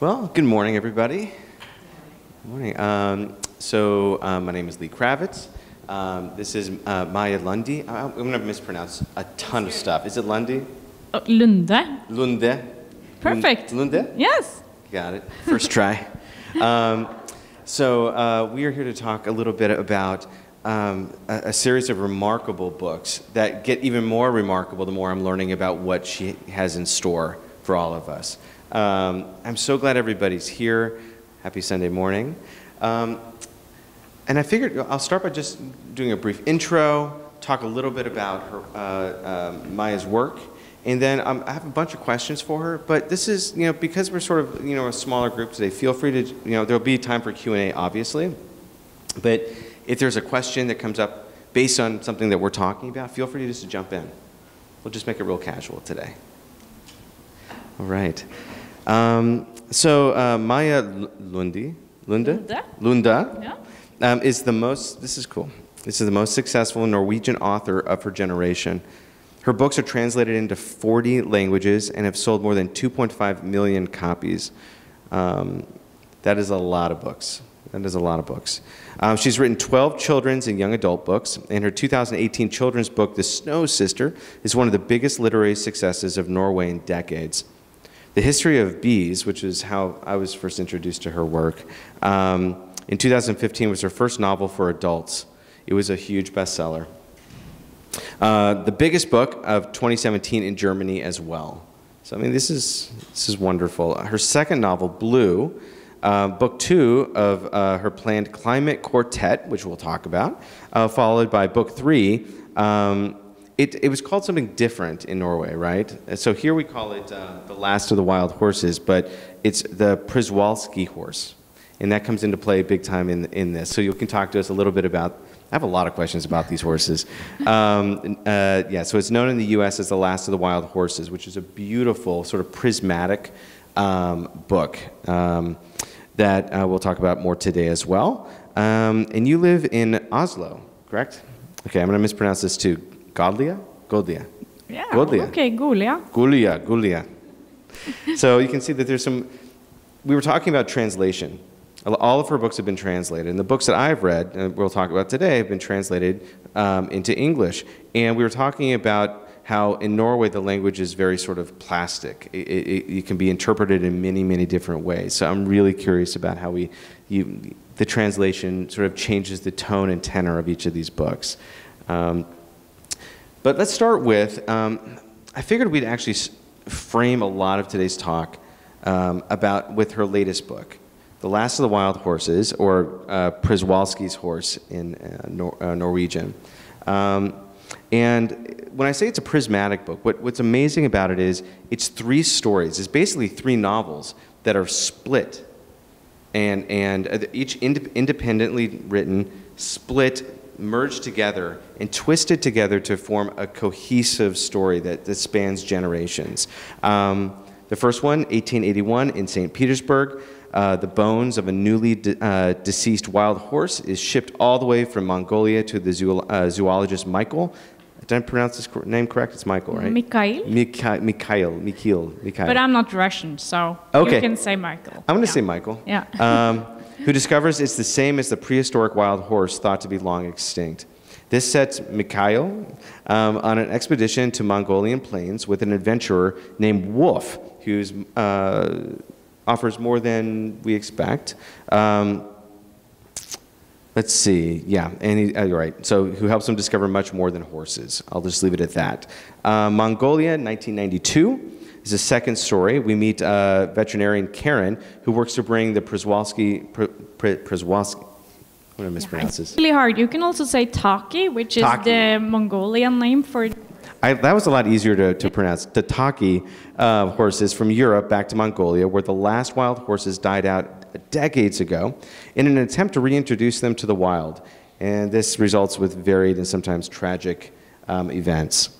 Well, good morning, everybody. Good morning. Um, so, uh, my name is Lee Kravetz. Um, this is uh, Maja Lundy. I- I'm going to mispronounce a ton of stuff. Is it Lundy? Oh, Lunde. Lunde? Perfect. Lunde? Yes. Got it. First try. Um, so, uh, we are here to talk a little bit about um, a, a series of remarkable books that get even more remarkable the more I'm learning about what she has in store for all of us. Um, I'm so glad everybody's here. Happy Sunday morning. Um, and I figured I'll start by just doing a brief intro, talk a little bit about her, uh, um, Maja's work, and then um, I have a bunch of questions for her. But this is, you know, because we're sort of, you know, a smaller group today. Feel free to, you know, there'll be time for Q and A, obviously. But if there's a question that comes up based on something that we're talking about, feel free to just to jump in. We'll just make it real casual today. All right. Um, so uh, Maja Lundi, Lunda, Lunde. Lunda, Yeah. um, is the most. This is cool. This is the most successful Norwegian author of her generation. Her books are translated into 40 languages and have sold more than 2.5 million copies. Um, that is a lot of books. That is a lot of books. Um, she's written 12 children's and young adult books, and her 2018 children's book, The Snow Sister, is one of the biggest literary successes of Norway in decades. The History of Bees, which is how I was first introduced to her work, um, in 2015 was her first novel for adults. It was a huge bestseller. Uh, the biggest book of 2017 in Germany as well. So I mean, this is this is wonderful. Her second novel, Blue, uh, book two of uh, her planned climate quartet, which we'll talk about, uh, followed by book three. Um, it, it was called something different in Norway, right? So here we call it uh, the last of the wild horses, but it's the Przewalski horse, and that comes into play big time in in this. So you can talk to us a little bit about I have a lot of questions about these horses. Um, uh, yeah, so it's known in the U.S. as The Last of the Wild Horses, which is a beautiful, sort of prismatic um, book um, that uh, we'll talk about more today as well. Um, and you live in Oslo, correct? Okay, I'm going to mispronounce this too. Godlia? Godlia. Yeah. Godlia. Okay, Golia. Gulia, Gulia. so you can see that there's some. We were talking about translation. All of her books have been translated, and the books that I've read, and we'll talk about today, have been translated um, into English. And we were talking about how in Norway the language is very sort of plastic. It, it, it can be interpreted in many, many different ways. So I'm really curious about how we, you, the translation sort of changes the tone and tenor of each of these books. Um, but let's start with um, I figured we'd actually frame a lot of today's talk um, about with her latest book, The Last of the Wild Horses, or uh, Przewalski's horse in uh, Nor- uh, Norwegian. Um, and when I say it's a prismatic book, what, what's amazing about it is it's three stories. It's basically three novels that are split and, and uh, each ind- independently written, split, merged together, and twisted together to form a cohesive story that, that spans generations. Um, the first one, 1881, in St. Petersburg. Uh, the bones of a newly de- uh, deceased wild horse is shipped all the way from Mongolia to the uh, zoologist Michael. Did I pronounce his name correct? It's Michael, right? Mikhail. Mikhail, Mikhail, Mikhail, Mikhail. But I'm not Russian, so Okay. you can say Michael. I'm going to Yeah. say Michael. Yeah. um, who discovers it's the same as the prehistoric wild horse thought to be long extinct. This sets Mikhail um, on an expedition to Mongolian plains with an adventurer named Wolf, who uh, offers more than we expect. Um, Let's see. Yeah, and he, uh, you're right. So, who helps him discover much more than horses? I'll just leave it at that. Uh, Mongolia, 1992, is the second story. We meet uh, veterinarian Karen, who works to bring the Przewalski. Pr- Pr- Przewalski. I'm going to mispronounce It's this. really hard. You can also say Takhi, which is Takhi. the Mongolian name for. I, that was a lot easier to, to pronounce. Tataki uh, horses from Europe back to Mongolia, where the last wild horses died out decades ago, in an attempt to reintroduce them to the wild. And this results with varied and sometimes tragic um, events.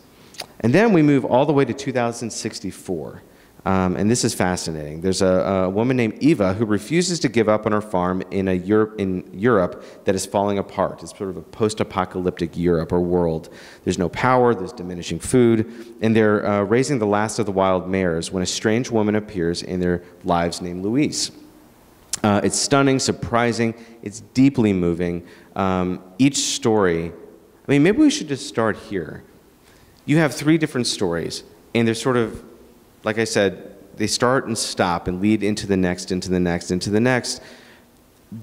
And then we move all the way to 2064. Um, and this is fascinating. There's a, a woman named Eva who refuses to give up on her farm in, a Europe, in Europe that is falling apart. It's sort of a post apocalyptic Europe or world. There's no power, there's diminishing food, and they're uh, raising the last of the wild mares when a strange woman appears in their lives named Louise. Uh, it's stunning, surprising, it's deeply moving. Um, each story, I mean, maybe we should just start here. You have three different stories, and they're sort of like I said, they start and stop and lead into the next, into the next, into the next.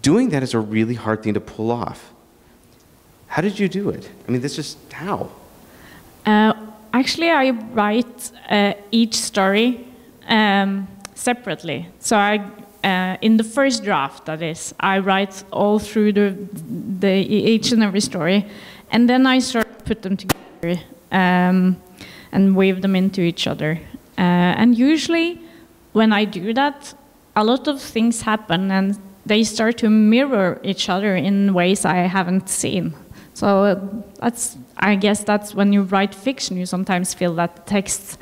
Doing that is a really hard thing to pull off. How did you do it? I mean, this just how? Uh, actually, I write uh, each story um, separately. So I, uh, in the first draft, that is, I write all through the, the each and every story, and then I sort of put them together um, and weave them into each other. Uh, and usually, when I do that, a lot of things happen and they start to mirror each other in ways I haven't seen. So that's, I guess that's when you write fiction, you sometimes feel that texts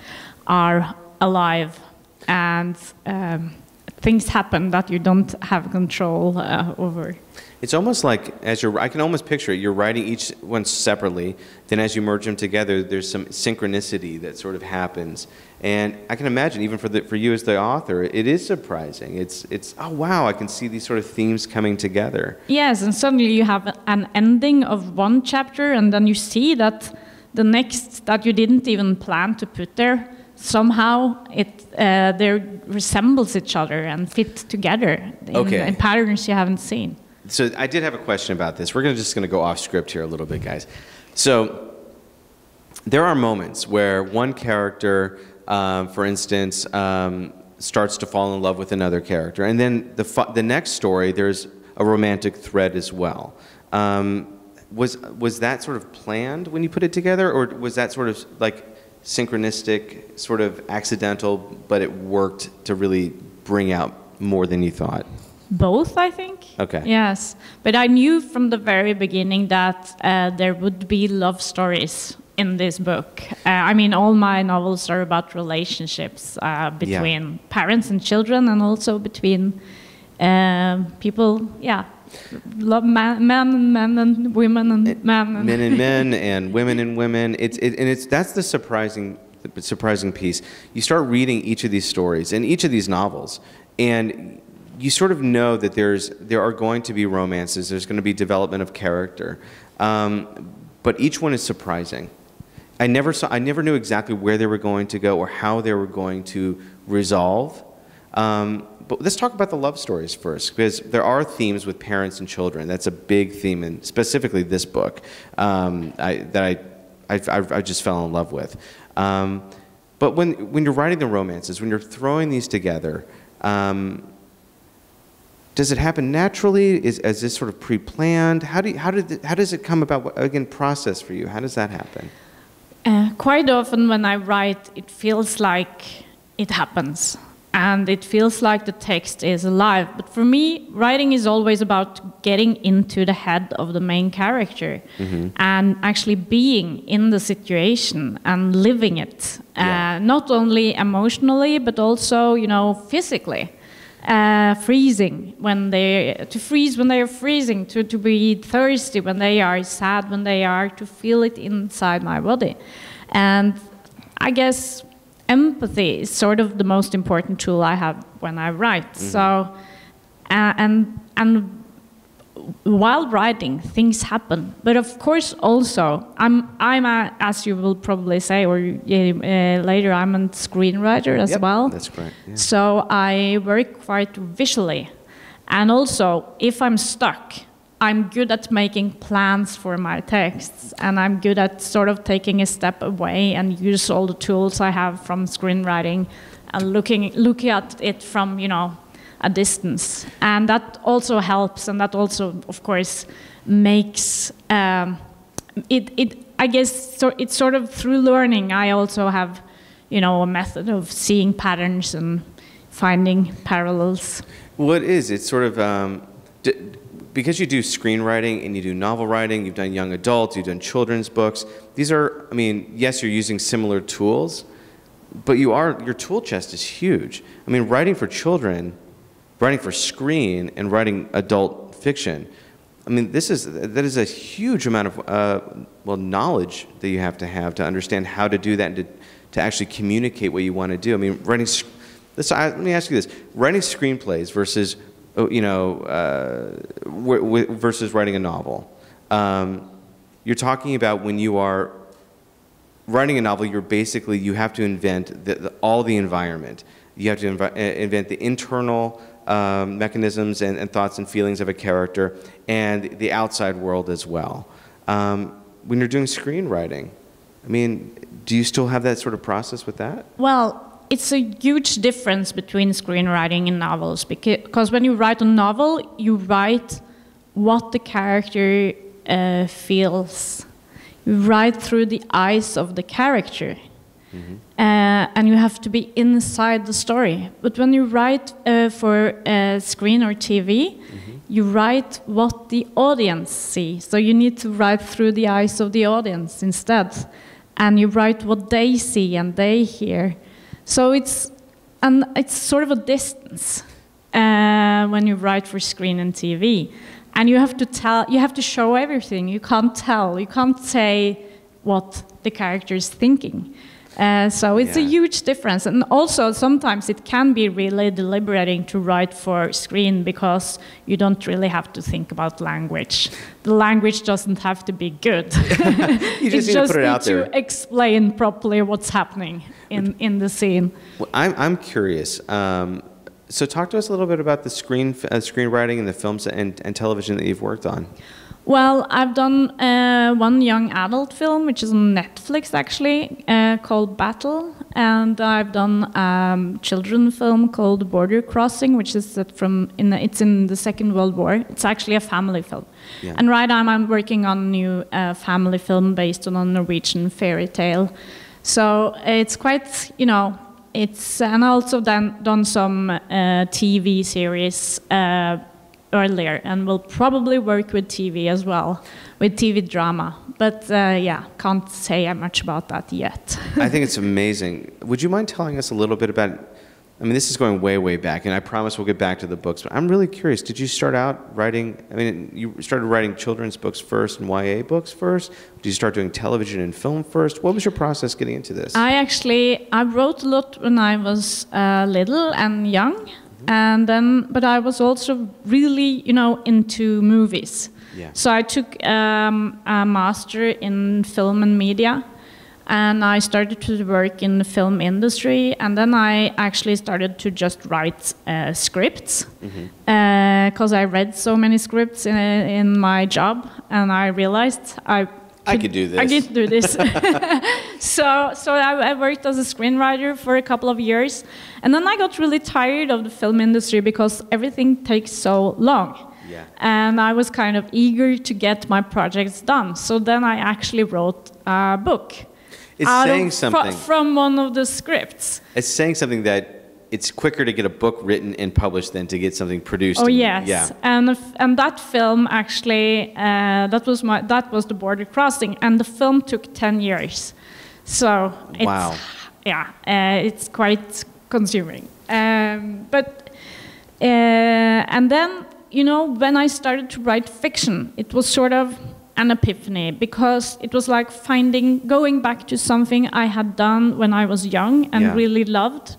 are alive and um, things happen that you don't have control uh, over. It's almost like as you're, I can almost picture it. You're writing each one separately. Then as you merge them together, there's some synchronicity that sort of happens. And I can imagine, even for, the, for you as the author, it is surprising. It's, it's, oh wow, I can see these sort of themes coming together. Yes, and suddenly you have an ending of one chapter, and then you see that the next that you didn't even plan to put there, somehow it uh, they resembles each other and fit together in, okay. in patterns you haven't seen. So I did have a question about this. We're gonna, just going to go off script here a little bit, guys. So there are moments where one character um, for instance, um, starts to fall in love with another character. And then the, the next story, there's a romantic thread as well. Um, was, was that sort of planned when you put it together, or was that sort of like synchronistic, sort of accidental, but it worked to really bring out more than you thought? Both, I think. Okay. Yes, but I knew from the very beginning that uh, there would be love stories in this book. Uh, I mean, all my novels are about relationships uh, between yeah. parents and children, and also between uh, people. Yeah, love man, men and men and women and it, men. And men and men and women and women. It's it, and it's that's the surprising the surprising piece. You start reading each of these stories and each of these novels, and you sort of know that there's there are going to be romances. There's going to be development of character. Um, but each one is surprising. I never saw, I never knew exactly where they were going to go or how they were going to resolve. Um, but let's talk about the love stories first, because there are themes with parents and children. That's a big theme in specifically this book um, I, that I, I, I, just fell in love with. Um, but when, when you're writing the romances, when you're throwing these together, um, does it happen naturally? Is, is this sort of pre-planned? How, how, how does it come about? Again, process for you. How does that happen? Uh, quite often when I write, it feels like it happens. And it feels like the text is alive. But for me, writing is always about getting into the head of the main character mm -hmm. and actually being in the situation and living it. Yeah. Uh, not only emotionally, but also, you know, physically uh, freezing when they to freeze when they are freezing, to, to be thirsty when they are sad when they are, to feel it inside my body. And I guess empathy is sort of the most important tool I have when I write. Mm -hmm. So, uh, and and while writing, things happen. But of course, also, I'm, I'm a, as you will probably say, or uh, later, I'm a screenwriter as yep, well. That's correct. Yeah. So I work quite visually. And also, if I'm stuck, I'm good at making plans for my texts, and I'm good at sort of taking a step away and use all the tools I have from screenwriting and looking, looking at it from, you know, a distance. And that also helps, and that also, of course, makes um, it, it, I guess, so it's sort of through learning, I also have, you know, a method of seeing patterns and finding parallels. Well, it is. It's sort of, um, because you do screenwriting and you do novel writing, you've done young adults, you've done children's books. These are, I mean, yes, you're using similar tools, but you are your tool chest is huge. I mean, writing for children, writing for screen, and writing adult fiction. I mean, this is that is a huge amount of uh, well knowledge that you have to have to understand how to do that and to, to actually communicate what you want to do. I mean, writing. I, let me ask you this: writing screenplays versus, you know, uh, versus writing a novel. Um, you're talking about when you are writing a novel. You're basically you have to invent the, the, all the environment. You have to inv- invent the internal um, mechanisms and, and, thoughts and feelings of a character and the outside world as well. Um, when you're doing screenwriting, I mean, do you still have that sort of process with that? Well, it's a huge difference between screenwriting and novels because when you write a novel, you write what the character uh, feels. You write through the eyes of the character. Mm-hmm. Uh, and you have to be inside the story. But when you write uh, for uh, screen or TV, mm-hmm. you write what the audience see. So you need to write through the eyes of the audience instead, and you write what they see and they hear. So it's and it's sort of a distance uh, when you write for screen and TV, and you have to tell, you have to show everything. You can't tell, you can't say what the character is thinking. Uh, so it's yeah. a huge difference. And also, sometimes it can be really deliberating to write for screen because you don't really have to think about language. The language doesn't have to be good. you just need just to put it out there. to explain properly what's happening in, in the scene. Well, I'm, I'm curious. Um, so, talk to us a little bit about the screen, uh, screenwriting and the films and, and television that you've worked on. Well, I've done uh, one young adult film, which is on Netflix actually, uh, called Battle, and I've done a um, children film called Border Crossing, which is from in the, it's in the Second World War. It's actually a family film, yeah. and right now I'm working on a new uh, family film based on a Norwegian fairy tale. So it's quite, you know, it's and I also done done some uh, TV series uh, earlier, and will probably work with TV as well, with TV drama. But uh, yeah, can't say much about that yet. I think it's amazing. Would you mind telling us a little bit about? I mean, this is going way, way back, and I promise we'll get back to the books. But I'm really curious. Did you start out writing? I mean, you started writing children's books first and YA books first. Did you start doing television and film first? What was your process getting into this? I actually I wrote a lot when I was uh, little and young and then but i was also really you know into movies yeah. so i took um, a master in film and media and i started to work in the film industry and then i actually started to just write uh, scripts because mm-hmm. uh, i read so many scripts in, in my job and i realized i I could do this. I could do this. so, so I, I, worked as a screenwriter for a couple of years, and then I got really tired of the film industry because everything takes so long. Yeah. And I was kind of eager to get my projects done. So then I actually wrote a book. It's saying of, something. Fr from one of the scripts. It's saying something that it's quicker to get a book written and published than to get something produced. Oh yes, yeah. and and that film actually uh, that was my that was the border crossing, and the film took ten years. So it's, wow, yeah, uh, it's quite consuming. Um, but uh, and then you know when I started to write fiction, it was sort of an epiphany because it was like finding going back to something I had done when I was young and yeah. really loved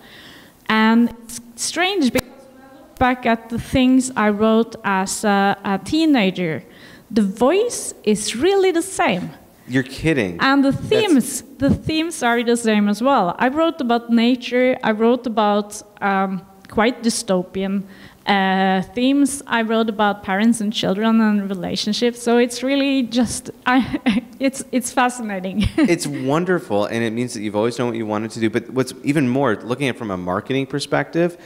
and it's strange because when I look back at the things I wrote as a, a teenager, the voice is really the same. You're kidding. And the themes, That's... the themes are the same as well. I wrote about nature. I wrote about um, quite dystopian uh, themes. I wrote about parents and children and relationships. So it's really just, I, it's it's fascinating. it's wonderful, and it means that you've always known what you wanted to do. But what's even more, looking at it from a marketing perspective,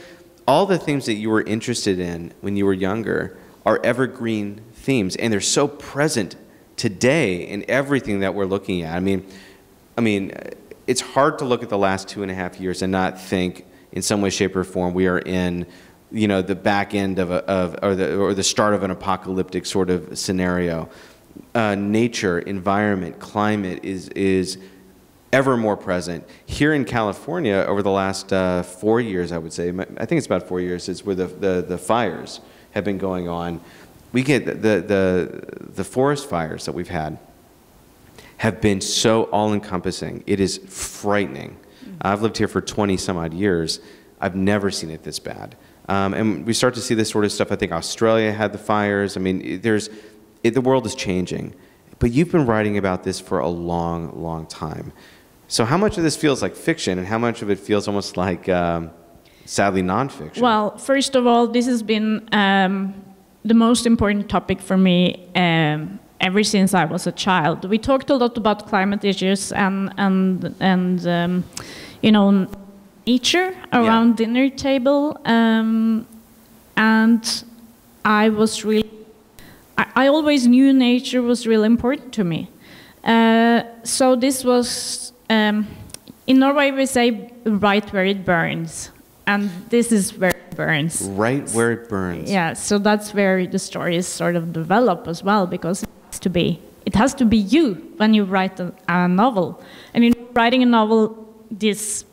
all the themes that you were interested in when you were younger are evergreen themes, and they're so present today in everything that we're looking at. I mean, I mean, it's hard to look at the last two and a half years and not think, in some way, shape, or form, we are in you know, the back end of, a, of or, the, or the start of an apocalyptic sort of scenario. Uh, nature, environment, climate is, is ever more present. Here in California, over the last uh, four years, I would say, I think it's about four years, is where the, the, the fires have been going on. We get the, the, the forest fires that we've had have been so all encompassing. It is frightening. I've lived here for 20 some odd years. I've never seen it this bad. Um, and we start to see this sort of stuff. I think Australia had the fires. I mean, there's, it, the world is changing. But you've been writing about this for a long, long time. So, how much of this feels like fiction, and how much of it feels almost like, um, sadly, nonfiction? Well, first of all, this has been um, the most important topic for me um, ever since I was a child. We talked a lot about climate issues and and and um, you know nature around yeah. dinner table, um, and I was really. I, I, always knew nature was really important to me. Uh, so this was um, in Norway we say right where it burns, and this is where it burns. Right where it burns. Yeah, so that's where the stories sort of develop as well because it has to be. It has to be you when you write a, a novel. And in writing a novel this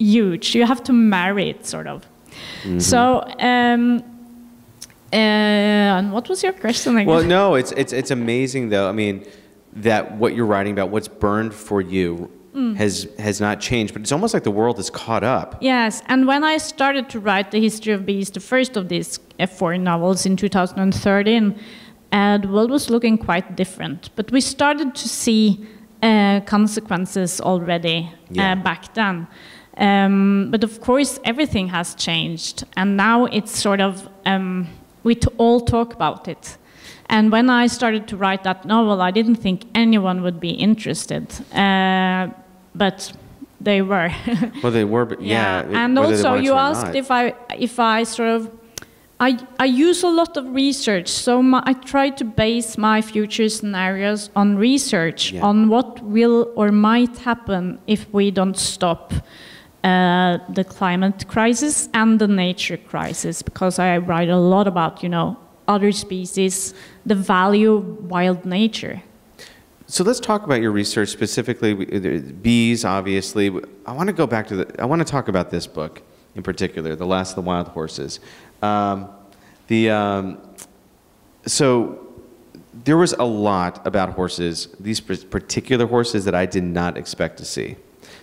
huge, you have to marry it, sort of. Mm -hmm. So, um, uh, and what was your question again? Well, no, it's, it's, it's amazing, though. I mean, that what you're writing about, what's burned for you, Mm. has has not changed, but it's almost like the world is caught up. Yes, and when I started to write the history of bees, the first of these four novels in 2013, the world was looking quite different. But we started to see uh, consequences already uh, back then. Um, but of course, everything has changed, and now it's sort of um, we all talk about it. And when I started to write that novel, I didn't think anyone would be interested, uh, but they were. well, they were, but yeah. yeah. And also, you asked if I if I sort of I, I use a lot of research, so my, I try to base my future scenarios on research, yeah. on what will or might happen if we don't stop uh, the climate crisis and the nature crisis, because I write a lot about, you know, other species, the value of wild nature. So let's talk about your research specifically, bees, obviously. I want to go back to the, I want to talk about this book in particular, The Last of the Wild Horses. Um, the, um, so there was a lot about horses, these particular horses that I did not expect to see,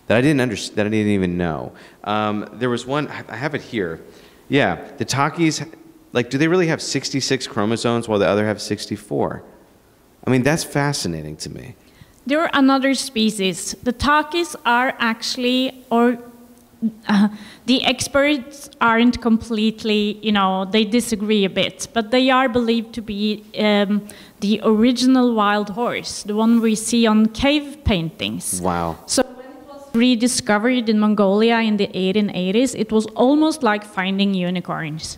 that I didn't understand, that I didn't even know. Um, there was one, I have it here. Yeah, the Takhis, like, do they really have 66 chromosomes while the other have 64? I mean, that's fascinating to me. There are another species. The Takhis are actually, or uh, the experts aren't completely, you know, they disagree a bit, but they are believed to be um, the original wild horse, the one we see on cave paintings. Wow. So when it was rediscovered in Mongolia in the 1880s, it was almost like finding unicorns.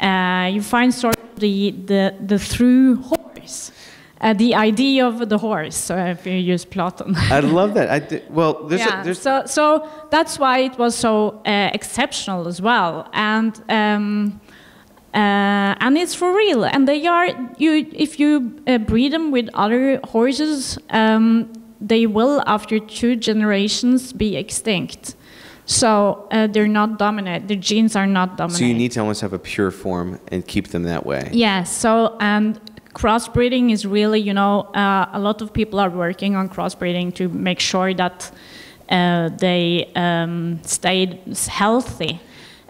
Uh, you find sort of the, the, the through horse uh, the idea of the horse, uh, if you use Platon. I love that. I did, well, there's, yeah. a, there's so so that's why it was so uh, exceptional as well, and um, uh, and it's for real. And they are you if you uh, breed them with other horses, um, they will after two generations be extinct. So uh, they're not dominant. Their genes are not dominant. So you need to almost have a pure form and keep them that way. Yes. Yeah, so and crossbreeding is really, you know, uh, a lot of people are working on crossbreeding to make sure that uh, they um, stay healthy.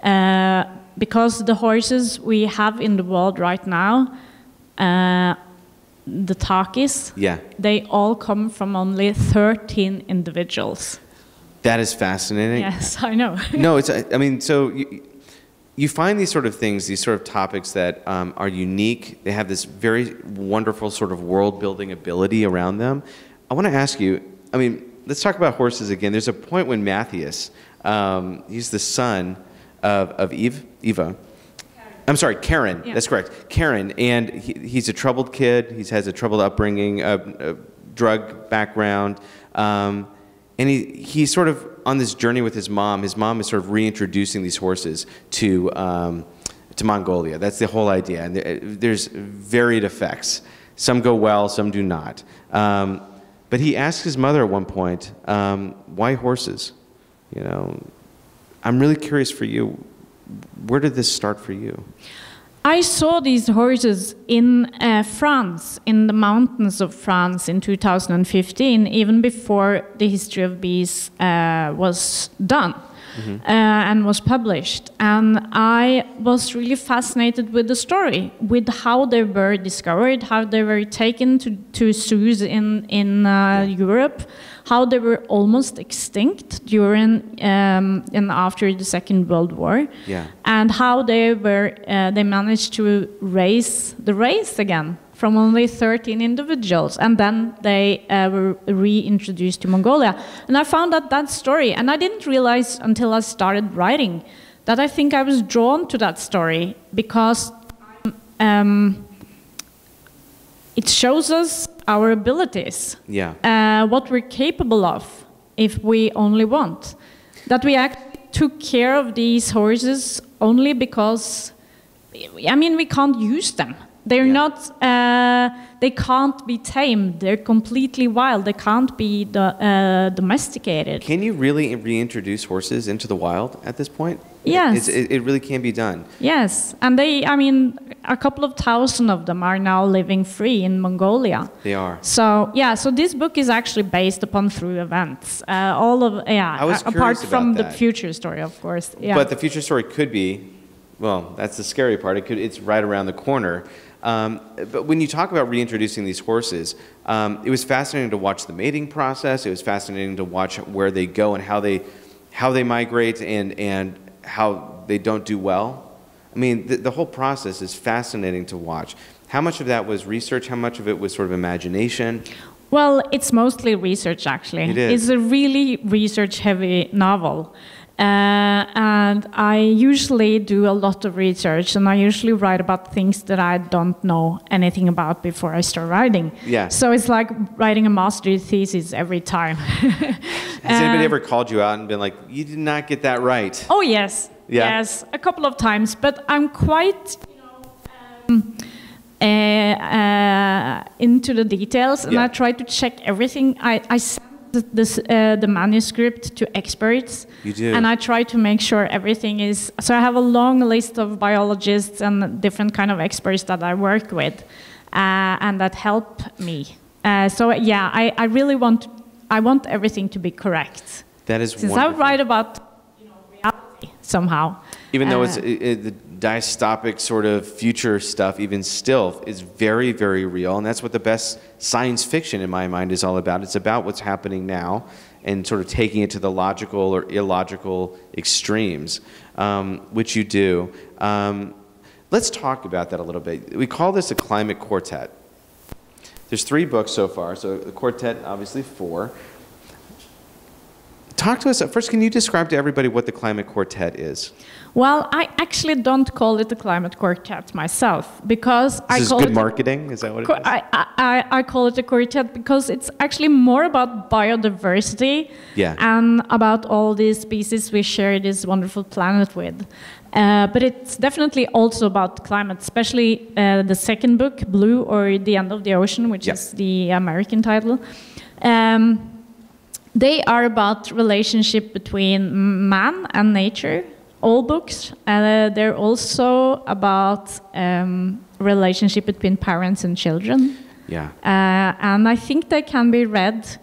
Uh, because the horses we have in the world right now, uh, the Takhis, yeah. they all come from only 13 individuals. That is fascinating. Yes, I know. no, it's, I mean, so you, you find these sort of things, these sort of topics that um, are unique. They have this very wonderful sort of world building ability around them. I want to ask you I mean, let's talk about horses again. There's a point when Matthias, um, he's the son of, of Eve, Eva. I'm sorry, Karen. Yeah. That's correct. Karen. And he, he's a troubled kid. He has a troubled upbringing, a, a drug background. Um, and he, he's sort of on this journey with his mom. His mom is sort of reintroducing these horses to, um, to Mongolia. That's the whole idea. And there's varied effects. Some go well, some do not. Um, But he asked his mother at one point, um, "Why horses?" You know, I'm really curious for you. Where did this start for you? I saw these horses in uh, France, in the mountains of France in 2015, even before the history of bees uh, was done uh, and was published. And I was really fascinated with the story, with how they were discovered, how they were taken to, to zoos in, in uh, Europe, how they were almost extinct during um, and after the Second World War Yeah. and how they were uh, they managed to raise the race again from only 13 individuals and then they uh, were reintroduced to mongolia and i found out that story and i didn't realize until i started writing that i think i was drawn to that story because um, it shows us our abilities Yeah. uh, what we're capable of if we only want. That we actually took care of these horses only because, I mean, we can't use them. They're Yeah. not, uh, they can't be tamed. They're completely wild. They can't be do- uh, domesticated. Can you really reintroduce horses into the wild at this point? Yes. It's, it, it really can be done. Yes, and they, I mean, a couple of thousand of them are now living free in Mongolia. They are. So yeah, so this book is actually based upon true events. Uh, all of yeah, I was a- apart from the future story, of course. Yeah. But the future story could be, well, that's the scary part. It could, it's right around the corner. Um, but when you talk about reintroducing these horses, um, it was fascinating to watch the mating process. It was fascinating to watch where they go and how they, how they migrate and, and how they don't do well. I mean, the, the whole process is fascinating to watch. How much of that was research? How much of it was sort of imagination? well, it's mostly research actually. It is. It's a really research-heavy novel. Uh, and I usually do a lot of research, and I usually write about things that I don't know anything about before I start writing. Yeah. So it's like writing a master's thesis every time. Has anybody ever called you out and been like, you did not get that right? Oh yes, Yeah. yes, a couple of times. But I'm quite, you know, um, uh, uh, into the details, and Yeah. I try to check everything. I, I the, this, uh, the manuscript to experts, You do. and I try to make sure everything is. So I have a long list of biologists and different kind of experts that I work with, uh, and that help me. Uh, so yeah, I, I really want I want everything to be correct. That is Since wonderful. I write about you know, reality somehow. Even though it's Uh, it, it, the dystopic sort of future stuff, even still, is very, very real. And that's what the best science fiction, in my mind, is all about. It's about what's happening now and sort of taking it to the logical or illogical extremes, um, which you do. Um, let's talk about that a little bit. We call this a climate quartet. There's three books so far, so the quartet, obviously, four. Talk to us. First, can you describe to everybody what the climate quartet is? Well, I actually don't call it the climate quartet myself because I This is call good it. marketing. Is that what it is? I, I, I call it a quartet because it's actually more about biodiversity Yeah. and about all these species we share this wonderful planet with. Uh, but it's definitely also about climate, especially uh, the second book, Blue or The End of the Ocean, which Yeah. is the American title. Um, they are about relationship between man and nature all books uh, they're also about um, relationship between parents and children yeah. uh, and i think they can be read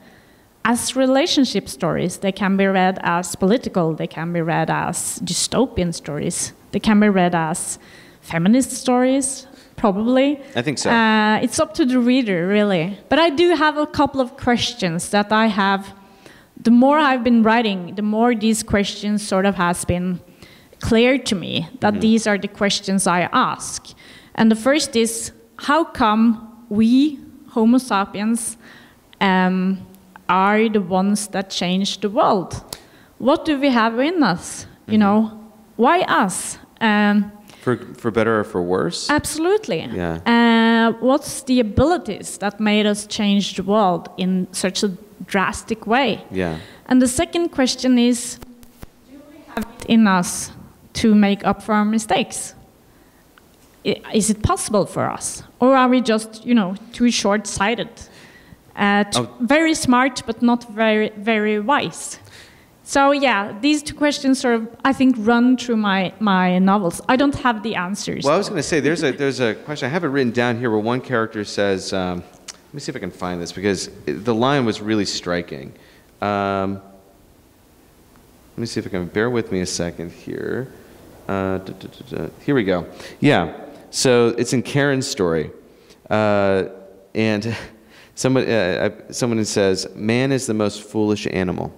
as relationship stories they can be read as political they can be read as dystopian stories they can be read as feminist stories probably I think so. uh, it's up to the reader, really. But I do have a couple of questions that I have. The more I've been writing, the more these questions sort of has been clear to me that these are the questions I ask. And the first is, how come we, Homo sapiens, um, are the ones that change the world? What do we have in us? You know, why us? Um, For, for better or for worse? Absolutely. Yeah. Uh, what's the abilities that made us change the world in such a drastic way? Yeah. And the second question is do we have it in us to make up for our mistakes? Is it possible for us? Or are we just, you know, too short sighted? Uh, Oh. Very smart, but not very, very wise. So yeah, these two questions sort of, I think, run through my, my novels. I don't have the answers. Well, I was going to say there's a there's a question I have it written down here where one character says, um, let me see if I can find this because the line was really striking. Um, let me see if I can bear with me a second here. Uh, duh, duh, duh. Here we go. Yeah. So it's in Karen's story, uh, and somebody uh, someone says, "Man is the most foolish animal."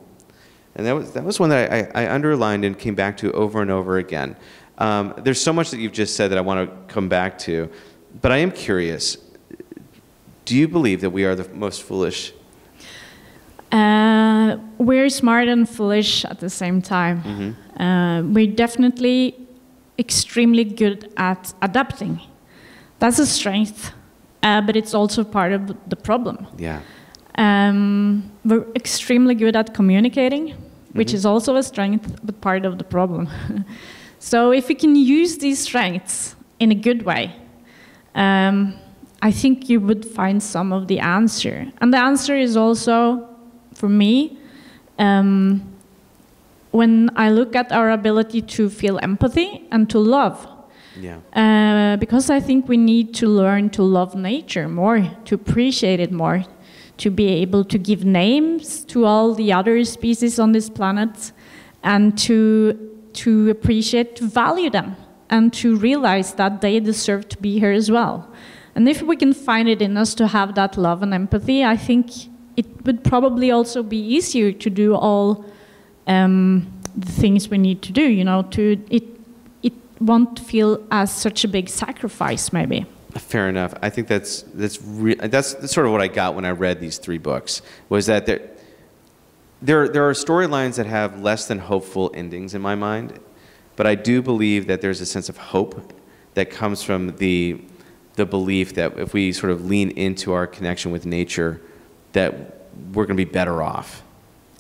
And that was, that was one that I, I underlined and came back to over and over again. Um, there's so much that you've just said that I want to come back to, but I am curious. Do you believe that we are the most foolish? Uh, we're smart and foolish at the same time. Uh, we're definitely extremely good at adapting. That's a strength, uh, but it's also part of the problem. Yeah. Um, we're extremely good at communicating, which is also a strength, but part of the problem. so if we can use these strengths in a good way, um, I think you would find some of the answer. And the answer is also, for me, um, when I look at our ability to feel empathy and to love. Yeah. Uh, because I think we need to learn to love nature more, to appreciate it more, to be able to give names to all the other species on this planet, and to to appreciate, to value them, and to realize that they deserve to be here as well. And if we can find it in us to have that love and empathy, I think it would probably also be easier to do all um, the things we need to do. You know, to it it won't feel as such a big sacrifice, maybe. Fair enough. I think that's that's that's, that's sort of what I got when I read these three books. Was that there there there are storylines that have less than hopeful endings in my mind, but I do believe that there's a sense of hope that comes from the the belief that if we sort of lean into our connection with nature, that we're going to be better off.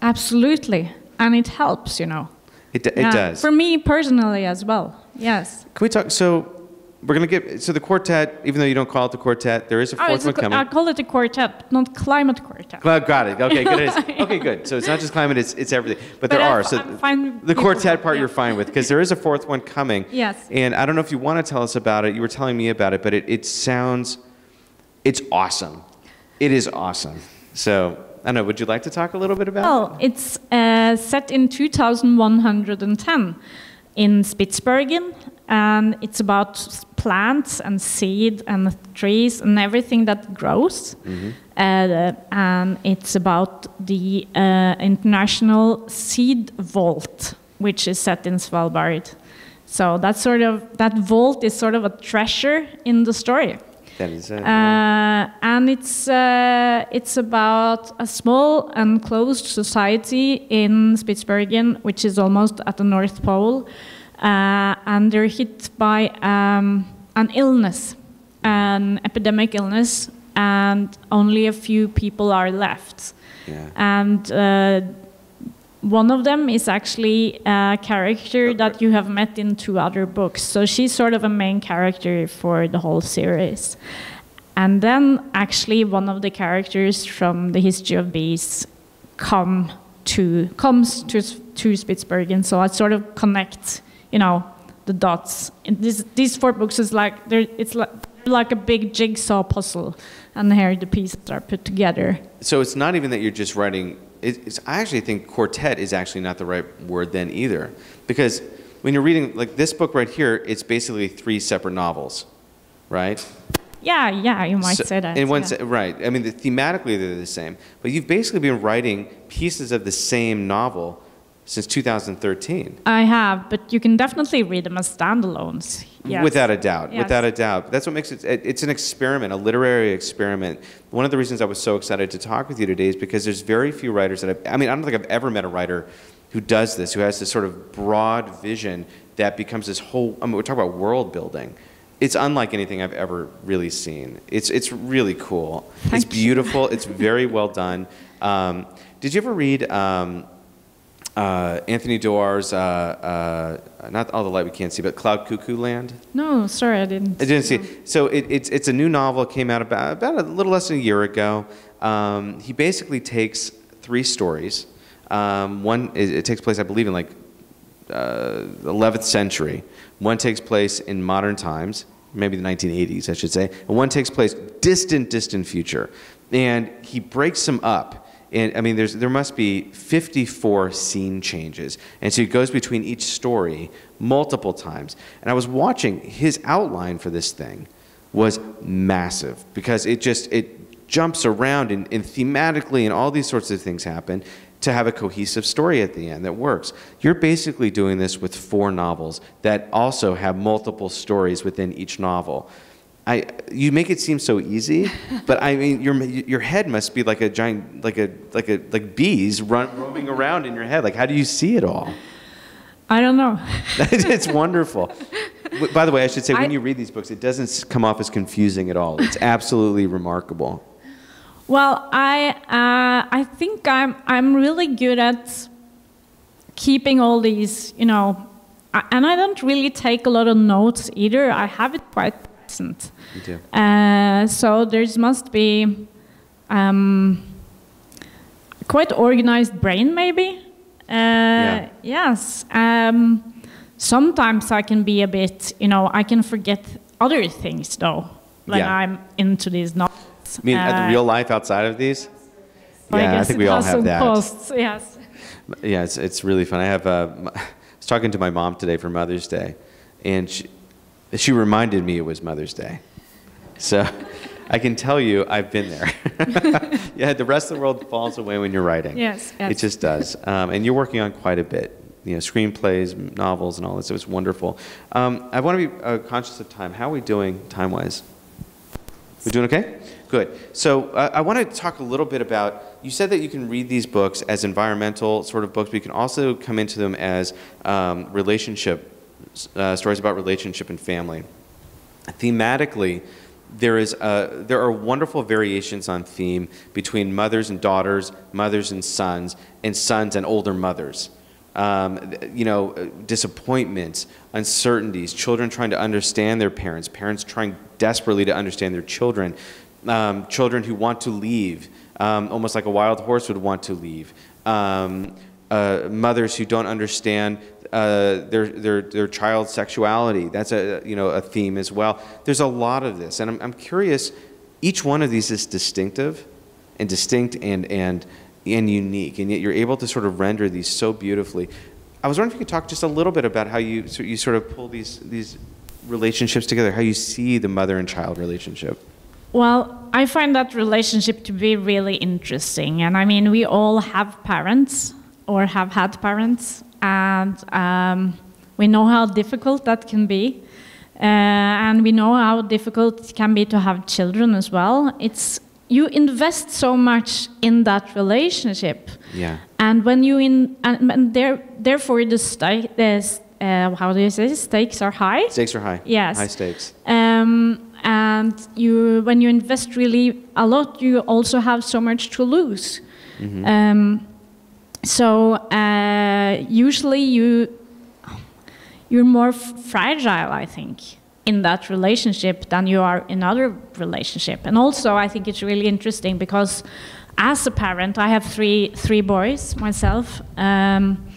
Absolutely, and it helps, you know. It, d- it Yeah, does. for me personally as well. Yes. Can we talk? So we're going to get so the quartet. Even though you don't call it the quartet, there is a Oh, fourth a, one coming. I call it a quartet, not climate quartet. Well, got it. Okay, good. It is. Okay, good. So it's not just climate; it's it's everything. But, But there I'm are. So the quartet part yeah. you're fine with because there is a fourth one coming. Yes. And I don't know if you want to tell us about it. You were telling me about it, but it, it sounds, it's awesome. It is awesome. So I don't know. Would you like to talk a little bit about? Well, it's uh, set in 2110 in Spitsbergen, and it's about plants and seed and trees and everything that grows. Uh, and it's about the uh, International Seed Vault, which is set in Svalbard. So that's sort of that vault is sort of a treasure in the story. That is it. Uh, and it's uh, it's about a small and closed society in Spitsbergen, which is almost at the North Pole, and they're hit by um, an illness, an epidemic illness, and only a few people are left. yeah. And uh, one of them is actually a character that you have met in two other books. So she's sort of a main character for the whole series. And then actually one of the characters from the history of bees come to comes to to Spitsbergen. So I sort of connect, you know, the dots. And this, these four books is like they're, it's like like a big jigsaw puzzle, and here the pieces are put together. So it's not even that you're just writing. It's, I actually think quartet is actually not the right word then either, because when you're reading like this book right here, it's basically three separate novels, right? Yeah, yeah, you might So- say that. In one yeah. se- right. I mean, the, thematically they're the same, but you've basically been writing pieces of the same novel since 2013. I have, but you can definitely read them as standalones. Yes. Without a doubt. Yes. Without a doubt. That's what makes it, it- it's an experiment, a literary experiment. One of the reasons I was so excited to talk with you today is because there's very few writers that I've, I mean, I don't think I've ever met a writer who does this, who has this sort of broad vision that becomes this whole, I mean, we're talking about world building. It's unlike anything I've ever really seen. It's, it's really cool. it's Thank you. beautiful. It's very well done. Um, did you ever read um, uh, Anthony Doerr's, uh, uh, not All the Light We Can't See, but Cloud Cuckoo Land? No, sorry, I didn't. I didn't see. it. So it, it's it's a new novel. It came out about about a little less than a year ago. Um, he basically takes three stories. Um, one, it, it takes place, I believe, in like uh, 11th century. One takes place in modern times, maybe the 1980s, I should say, and one takes place distant, distant future. And he breaks them up. And I mean, there's, there must be 54 scene changes. And so he goes between each story multiple times. And I was watching his outline for this thing was massive because it just, it jumps around and, and thematically and all these sorts of things happen to have a cohesive story at the end that works. You're basically doing this with four novels that also have multiple stories within each novel. I, you make it seem so easy, but I mean, your, your head must be like a giant, like a, like a, like bees run, roaming around in your head. Like, how do you see it all? I don't know. it's wonderful. By the way, I should say, when you read these books, it doesn't come off as confusing at all. It's absolutely remarkable. Well, I uh, I think I'm I'm really good at keeping all these, you know, I, and I don't really take a lot of notes either. I have it quite Uh, so there must be um, quite organized brain, maybe. Uh, Yes. Um, sometimes I can be a bit, you know, I can forget other things though when Yeah. I'm into these novels. I mean, at Uh, the real life outside of these? yeah, I guess think we all have that. Costs, yes. Yeah, it's, it's really fun. I have, uh, I was talking to my mom today for Mother's Day, and she, she reminded me it was Mother's Day. So I can tell you I've been there. yeah, the rest of the world falls away when you're writing. Yes, yes. It just does. Um, and you're working on quite a bit. You know, screenplays, novels, and all this. It was wonderful. Um, I want to be uh, conscious of time. How are we doing time-wise? We're doing okay? Good. So uh, I want to talk a little bit about, you said that you can read these books as environmental sort of books, but you can also come into them as um, relationship, uh, stories about relationship and family. Thematically, there, is a, there are wonderful variations on theme between mothers and daughters, mothers and sons, and sons and older mothers. Um, you know, uh, disappointments, uncertainties, children trying to understand their parents, parents trying desperately to understand their children, um, children who want to leave, um, almost like a wild horse would want to leave, um, uh, mothers who don't understand uh, their, their, their child's sexuality. That's a, you know, a theme as well. There's a lot of this, and I'm, I'm curious, each one of these is distinctive and distinct and, and, and unique, and yet you're able to sort of render these so beautifully. I was wondering if you could talk just a little bit about how you, so you sort of pull these, these relationships together, how you see the mother and child relationship. Well, I find that relationship to be really interesting. And I mean, we all have parents or have had parents, and um, we know how difficult that can be. Uh, and we know how difficult it can be to have children as well. It's you invest so much in that relationship, Yeah. and when you in and, and there, therefore the uh, how do you say stakes are high. Stakes are high. Yes. High stakes. Um, and you, when you invest really a lot, you also have so much to lose. Um, so uh, usually you you're more f- fragile, I think, in that relationship than you are in other relationship. And also, I think it's really interesting because as a parent, I have three three boys myself. Um,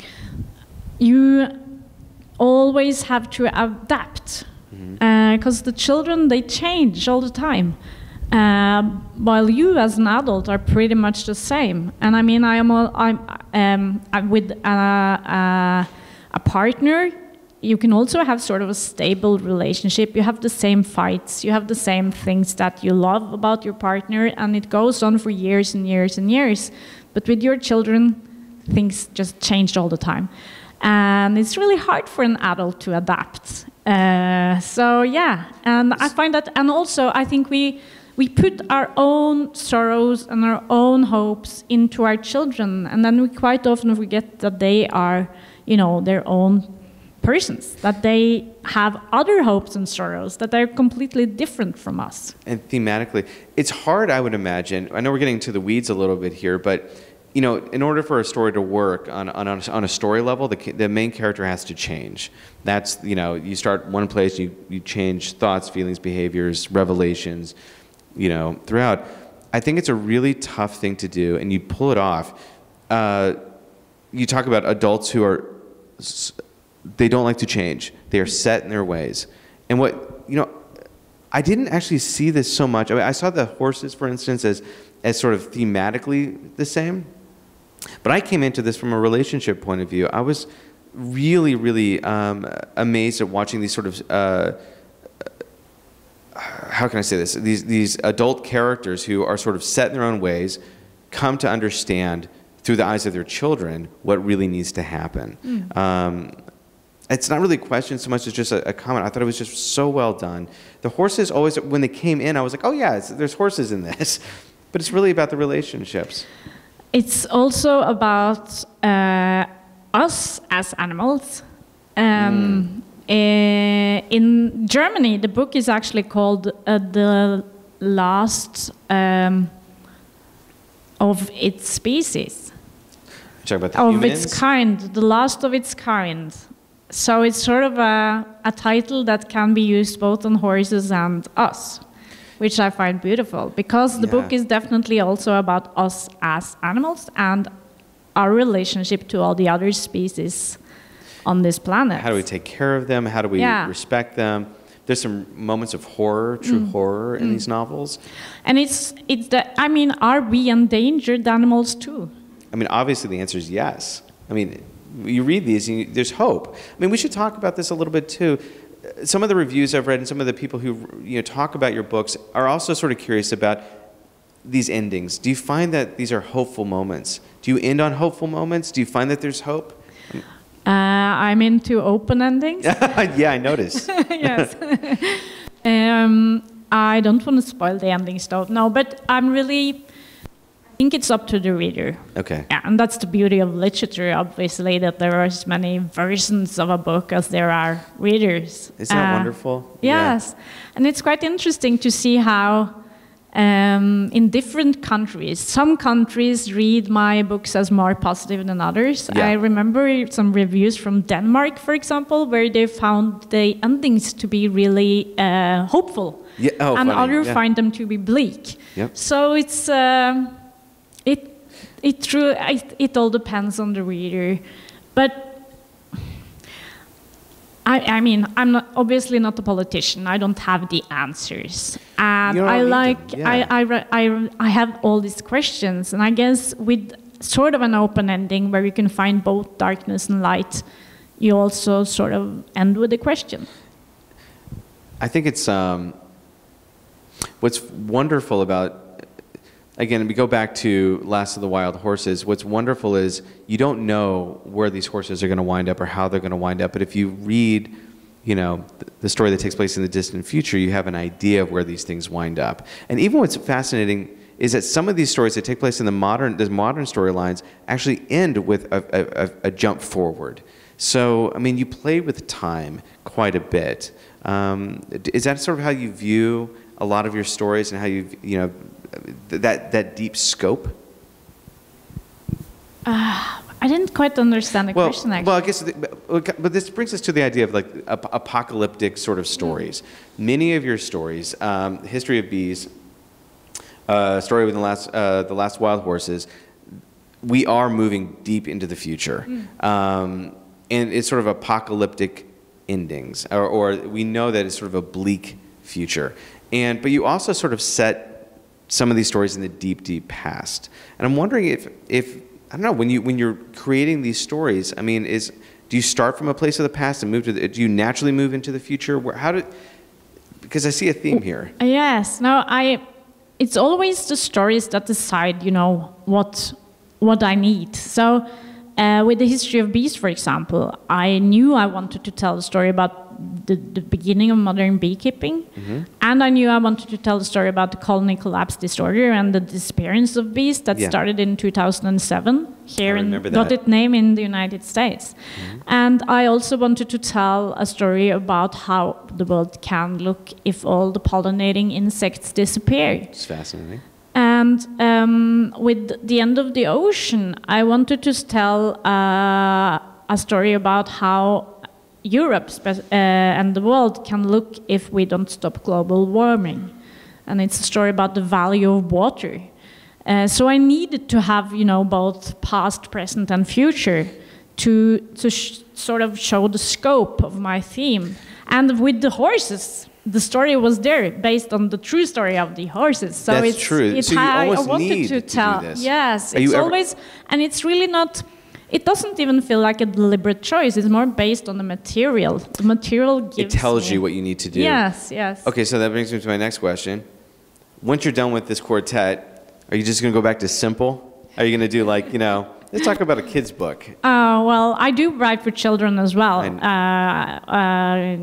you always have to adapt because the children they change all the time um, while you as an adult are pretty much the same. And i mean i am all, i'm um, I'm with a, a, a partner you can also have sort of a stable relationship. You have the same fights. You have the same things that you love about your partner and it goes on for years and years and years. But with your children things just change all the time. And it's really hard for an adult to adapt. Uh, so yeah, and I find that, and also I think we we put our own sorrows and our own hopes into our children, and then we quite often forget that they are, you know, their own persons, that they have other hopes and sorrows, that they're completely different from us. And thematically, it's hard, I would imagine. I know we're getting to the weeds a little bit here, but you know, in order for a story to work on, on, a- on a story level, the, the main character has to change. That's, you know, you start one place, you, you change thoughts, feelings, behaviors, revelations, you know, throughout. I think it's a really tough thing to do, and you pull it off. Uh, you talk about adults who are they don't like to change. They are set in their ways. And what, you know, I didn't actually see this so much. I, mean, I saw the horses, for instance, as, as sort of thematically the same. But I came into this from a relationship point of view. I was really, really um, amazed at watching these sort of, uh, how can I say this? These, these adult characters who are sort of set in their own ways come to understand through the eyes of their children what really needs to happen. Um, it's not really a question so much as just a, a comment. I thought it was just so well done. The horses always, when they came in, I was like, oh yeah, it's, there's horses in this. But it's really about the relationships. It's also about uh, us as animals. Um, eh, in Germany, the book is actually called uh, The Last um, of Its Species, Talk about the of humans. its kind, The Last of Its Kind. So it's sort of a, a title that can be used both on horses and us, which I find beautiful because the book is definitely also about us as animals and our relationship to all the other species on this planet. How do we take care of them? How do we Yeah. respect them? There's some moments of horror, true Mm. horror in these novels. And it's it's the I mean, are we endangered animals too? I mean, obviously the answer is yes. I mean, you read these and you, there's hope. I mean, we should talk about this a little bit too. Some of the reviews I've read and some of the people who you know talk about your books are also sort of curious about these endings. Do you find that these are hopeful moments? Do you end on hopeful moments? Do you find that there's hope? Uh, I'm into open endings. yeah, I noticed. yes. um, I don't want to spoil the endings though. No, but I'm really. I think it's up to the reader. Okay. Yeah, and that's the beauty of literature, obviously, that there are as many versions of a book as there are readers. Isn't that Uh, wonderful? Yeah. Yes, and it's quite interesting to see how um, in different countries, some countries read my books as more positive than others. Yeah. I remember some reviews from Denmark, for example, where they found the endings to be really uh, hopeful, Yeah, oh, and others yeah. find them to be bleak. Yep. So it's um, it it true it, it all depends on the reader, but I, I mean, I'm not, obviously not a politician. I don't have the answers. And You don't I need them, like, yeah. I, I, I, I have all these questions. And I guess with sort of an open ending where you can find both darkness and light, you also sort of end with a question. I think it's um, what's wonderful about again we go back to Last of the Wild Horses. What's wonderful is you don't know where these horses are going to wind up or how they're going to wind up, but if you read, you know, the story that takes place in the distant future, you have an idea of where these things wind up. And even what's fascinating is that some of these stories that take place in the modern the modern storylines actually end with a, a, a, jump forward. So I mean, you play with time quite a bit. Um, is that sort of how you view a lot of your stories and how you you know that that deep scope? I didn't quite understand the Well, question actually. well, I guess, the, but this brings us to the idea of like ap- apocalyptic sort of stories. Many of your stories, um, History of Bees, uh, story with the last, uh, the last wild horses, we are moving deep into the future, um, and it's sort of apocalyptic endings, or, or we know that it's sort of a bleak future. And but you also sort of set some of these stories in the deep, deep past. And I'm wondering if, if I don't know, when you when you're creating these stories, I mean, is do you start from a place of the past and move to the, do you naturally move into the future? Where how do because I see a theme here. Yes. No, I. It's always the stories that decide, you know, what what I need. So, uh, with the history of bees, for example, I knew I wanted to tell a story about the, the beginning of modern beekeeping, Mm-hmm. and I knew I wanted to tell a story about the colony collapse disorder and the disappearance of bees that Yeah. started in 2007 here remember got that. it name in the United States. And I also wanted to tell a story about how the world can look if all the pollinating insects disappear. It's fascinating. And um, with the end of the ocean, I wanted to tell uh, a story about how Europe uh, and the world can look if we don't stop global warming. and it's a story about the value of water. Uh, so I needed to have, you know, both past, present, and future to to sh- sort of show the scope of my theme. And with the horses, the story was there based on the true story of the horses. So That's it's, true. It So you had- almost I wanted need to to do tell. this. Yes, Are it's always, and it's really not. It doesn't even feel like a deliberate choice. It's more based on the material. The material It tells me- you what you need to do. Yes, yes. Okay, so that brings me to my next question. Once you're done with this quartet, are you just going to go back to simple? Are you going to do like, you know, let's talk about a kid's book. Uh, well, I do write for children as well. Uh, uh,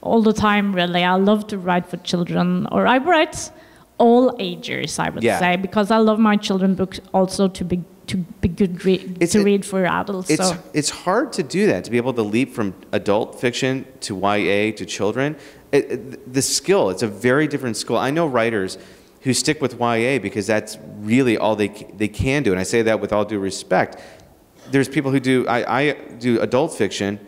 all the time, really. I love to write for children, or I write all ages, I would Yeah. say, because I love my children books also to be to be good re- It's to a- read for adults. It's, so. it's hard to do that, to be able to leap from adult fiction to YA to children. It, it- the skill, it's a very different skill. I know writers who stick with YA because that's really all they, they can do. And I say that with all due respect. There's people who do, I, I do adult fiction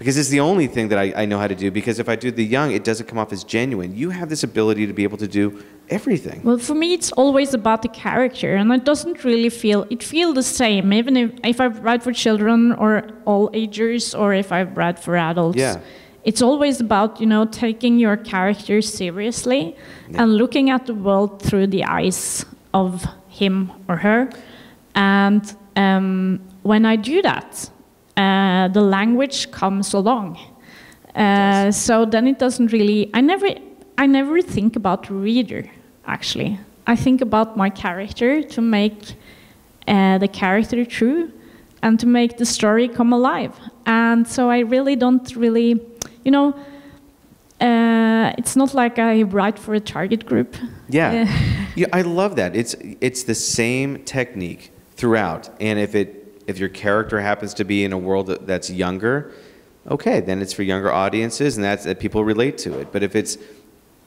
because it's the only thing that I, I know how to do. Because if I do the young, it doesn't come off as genuine. You have this ability to be able to do everything. Well, for me, it's always about the character, and it doesn't really feel it feel the same. Even if if I write for children or all ages, or if I write for adults, Yeah. it's always about you know taking your character seriously and looking at the world through the eyes of him or her. And um, when I do that, uh, the language comes along. Uh, so then it doesn't really. I never, I never think about the reader. Actually, I think about my character to make uh, the character true, and to make the story come alive. And so I really don't really, you know. Uh, it's not like I write for a target group. Yeah. Yeah. yeah, I love that. It's it's the same technique throughout, and if it if your character happens to be in a world that- that's younger, okay, then it's for younger audiences, and that's that people relate to it. But if it's,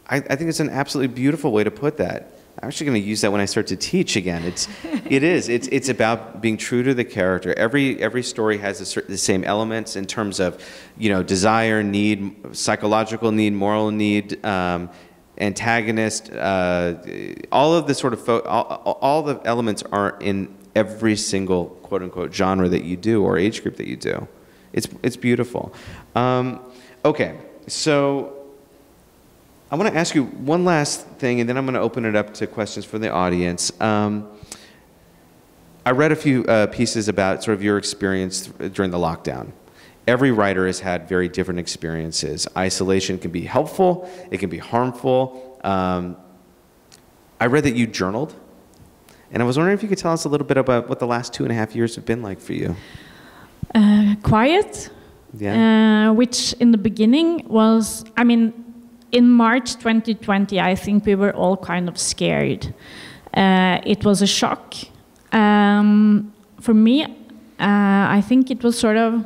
I, I think it's an absolutely beautiful way to put that. I'm actually going to use that when I start to teach again. It's, it is. It's, it's about being true to the character. Every, every story has the, cer- the same elements in terms of, you know, desire, need, psychological need, moral need, um, antagonist. Uh, all of the sort of fo- all, all the elements are in every single quote unquote genre that you do or age group that you do. It's, it's beautiful. Um, okay, so I want to ask you one last thing, and then I'm going to open it up to questions from the audience. Um, I read a few uh, pieces about sort of your experience th- during the lockdown. Every writer has had very different experiences. Isolation can be helpful, it can be harmful. Um, I read that you journaled, and I was wondering if you could tell us a little bit about what the last two and a half years have been like for you. Uh, quiet, Yeah. uh, which in the beginning was, I mean, in March 2020, I think we were all kind of scared. Uh, it was a shock. Um, for me, uh, I think it was sort of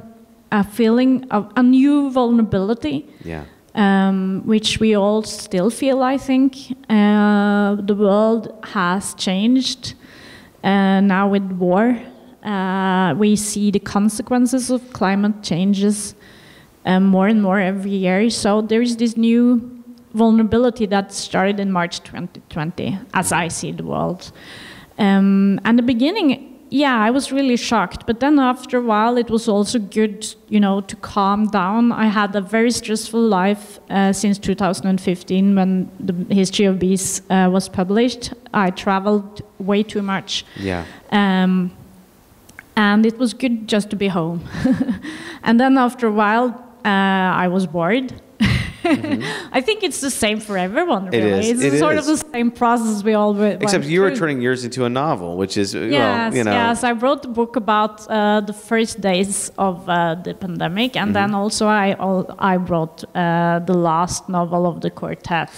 a feeling of a new vulnerability, yeah. um, which we all still feel, I think. Uh, the world has changed uh, now with war. Uh, we see the consequences of climate changes um, more and more every year. So there is this new vulnerability that started in March 2020, as I see the world. Um, and the beginning, yeah, I was really shocked. But then after a while, it was also good, you know, to calm down. I had a very stressful life uh, since 2015 when the History of Bees uh, was published. I traveled way too much. Yeah. Um, and it was good just to be home. and then after a while, uh, I was bored. I think it's the same for everyone, Mm-hmm. Really. is, It's it sort is. of the same process we all went Except you were turning yours into a novel, which is, Yes, well, you know. yes. I wrote a book about uh, the first days of uh, the pandemic, and then Mm-hmm. also I I wrote uh, the last novel of the quartet.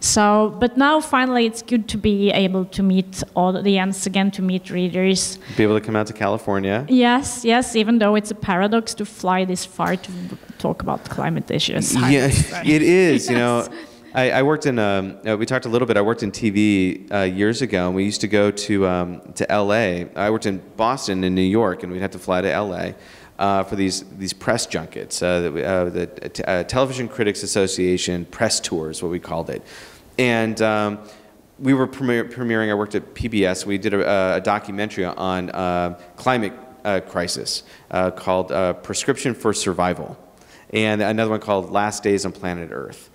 So, but now finally, it's good to be able to meet audience again, to meet readers. Be able to come out to California. Yes, yes. Even though it's a paradox to fly this far to talk about climate issues. Yeah, it is. You know, I, I worked in. Um, uh, we talked a little bit. I worked in TV uh, years ago, and we used to go to um, to L.A. I worked in Boston and New York, and we'd have to fly to L.A. Uh, for these these press junkets, uh, the, uh, the uh, Television Critics Association press tours, what we called it, and. Um, we were premier- premiering. I worked at PBS. We did a, a documentary on uh, climate uh, crisis uh, called uh, "Prescription for Survival," and another one called "Last Days on Planet Earth."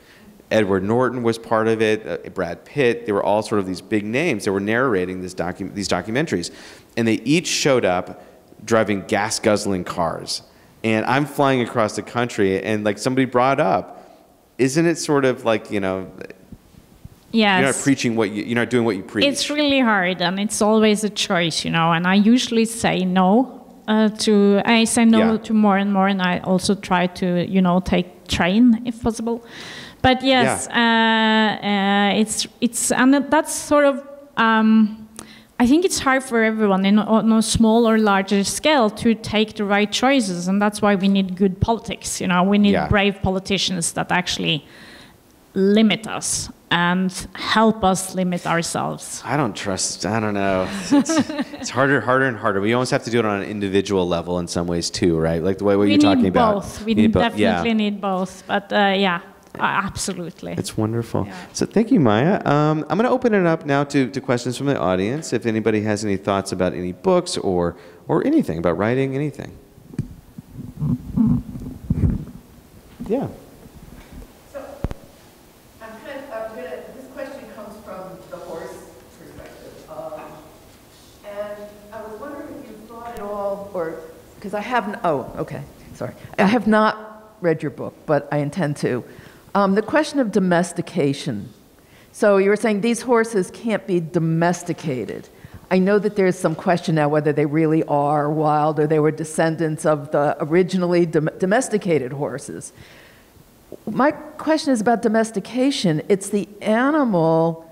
Edward Norton was part of it. Uh, Brad Pitt. They were all sort of these big names that were narrating this docu- these documentaries, and they each showed up driving gas guzzling cars. And I'm flying across the country, and like somebody brought up, isn't it sort of like you know Yes. you're not preaching what you, you're not doing what you preach. It's really hard, and it's always a choice, you know. And I usually say no uh, to. I say no Yeah. to more and more, and I also try to, you know, take train if possible. But yes, uh, uh, it's it's and that's sort of. Um, I think it's hard for everyone in, on a small or larger scale to take the right choices, and that's why we need good politics. You know, we need Yeah. brave politicians that actually limit us and help us limit ourselves. I don't trust. I don't know. It's, it's harder, harder, and harder. We almost have to do it on an individual level in some ways too, right? Like the way what we you're talking about. both. We need both. We definitely Yeah. need both. But uh, yeah, absolutely. It's wonderful. Yeah. So thank you, Maja. Um, I'm going to open it up now to, to questions from the audience. If anybody has any thoughts about any books or or anything about writing, anything. Yeah. So, I'm kind of, I'm gonna, this question comes from the horse perspective. Um, And I was wondering if you thought at all, or, because I haven't, oh, okay, sorry. I have not read your book, but I intend to. Um, The question of domestication. So you were saying these horses can't be domesticated. I know that there's some question now whether they really are wild or they were descendants of the originally dom- domesticated horses. My question is about domestication. It's the animal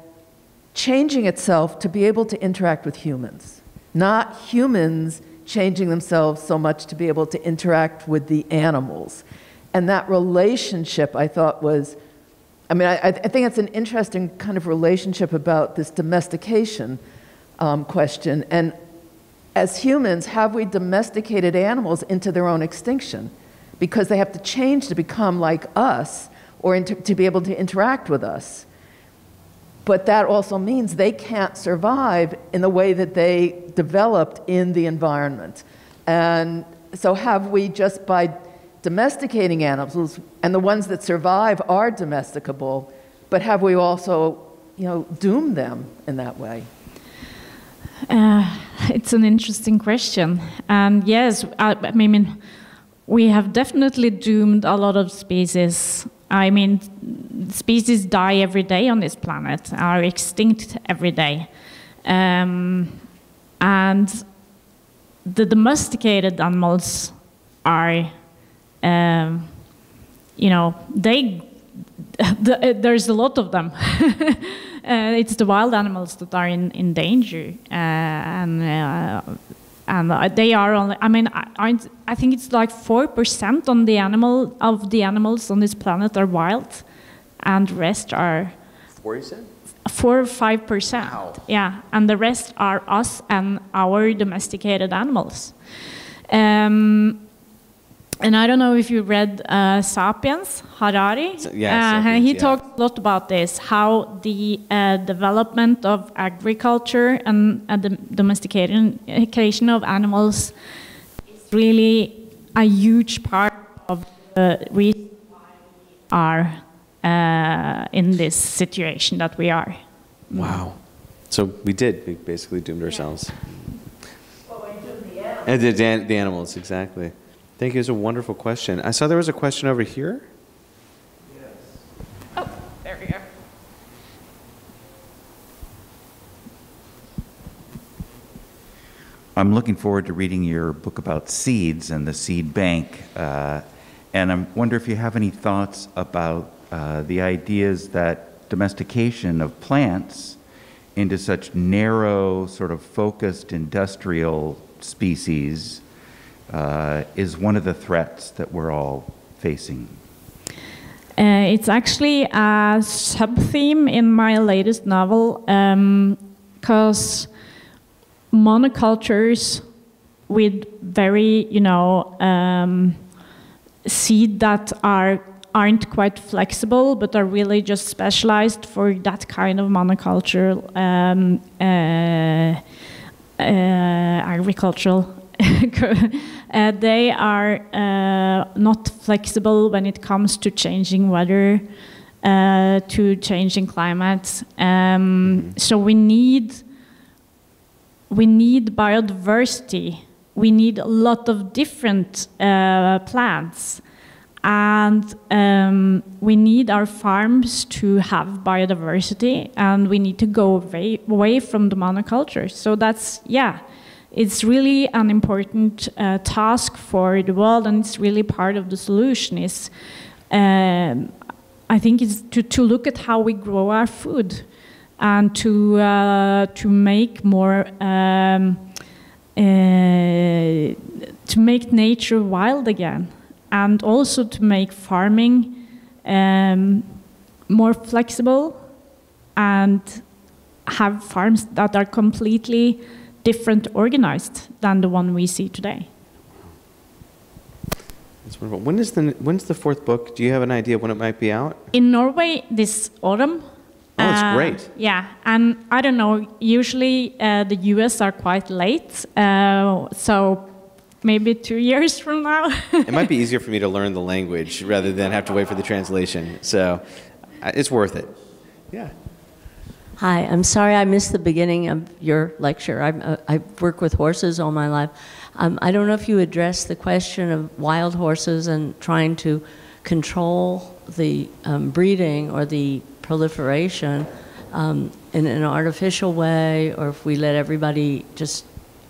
changing itself to be able to interact with humans, not humans changing themselves so much to be able to interact with the animals. And that relationship, I thought, was I mean, I, I think it's an interesting kind of relationship about this domestication um, question. And as humans, have we domesticated animals into their own extinction? Because they have to change to become like us or to be able to interact with us. But that also means they can't survive in the way that they developed in the environment. And so, have we just by domesticating animals, and the ones that survive are domesticable, but have we also, you know, doomed them in that way? Uh, it's an interesting question. And yes, I, I mean, we have definitely doomed a lot of species. I mean, species die every day on this planet, are extinct every day. Um, and the domesticated animals are, um, you know, they, the, there's a lot of them. Uh, it's the wild animals that are in, in danger, uh, and uh, and uh, they are only. I mean, I, I, think it's like four percent on the animal of the animals on this planet are wild, and the rest are Four, said? four or five percent. Wow. Yeah, and the rest are us and our domesticated animals. Um, and I don't know if you read uh, *Sapiens*, Harari. So- yeah, Uh, Sapiens, he yeah. talked a lot about this, how the uh, development of agriculture and uh, the domestication of animals is really a huge part of the reason why we are uh, in this situation that we are. Wow. So we did. We basically doomed ourselves. And the, the animals, exactly. Thank you. It's a wonderful question. I saw there was a question over here. Yes. Oh, there we go. I'm looking forward to reading your book about seeds and the seed bank. Uh, and I wonder if you have any thoughts about uh, the ideas that domestication of plants into such narrow, sort of focused industrial species uh, is one of the threats that we're all facing. Uh, it's actually a sub theme in my latest novel because monocultures with very, you know, um, seed that are aren't quite flexible, but are really just specialized for that kind of monoculture um, uh, uh, agricultural. uh, they are uh, not flexible when it comes to changing weather, uh, to changing climates. Um, so we need we need biodiversity. We need a lot of different uh, plants. And um, we need our farms to have biodiversity, and we need to go away, away from the monoculture. So that's, yeah, it's really an important uh, task for the world, and it's really part of the solution. Is um, I think it's to, to look at how we grow our food and to uh, to make more um, uh, to make nature wild again, and also to make farming um, more flexible and have farms that are completely different organized than the one we see today. That's wonderful. When is the when's the fourth book? Do you have an idea when it might be out? In Norway this autumn. Oh, that's Uh, great. Yeah, and I don't know. Usually, uh, the U.S. are quite late, uh, so maybe two years from now. it might be easier for me to learn the language rather than have to wait for the translation. So uh, it's worth it. Yeah. Hi, I'm sorry I missed the beginning of your lecture. Uh, I work with horses all my life. Um, I don't know if you addressed the question of wild horses and trying to control the um, breeding or the proliferation um, in an artificial way, or if we let everybody just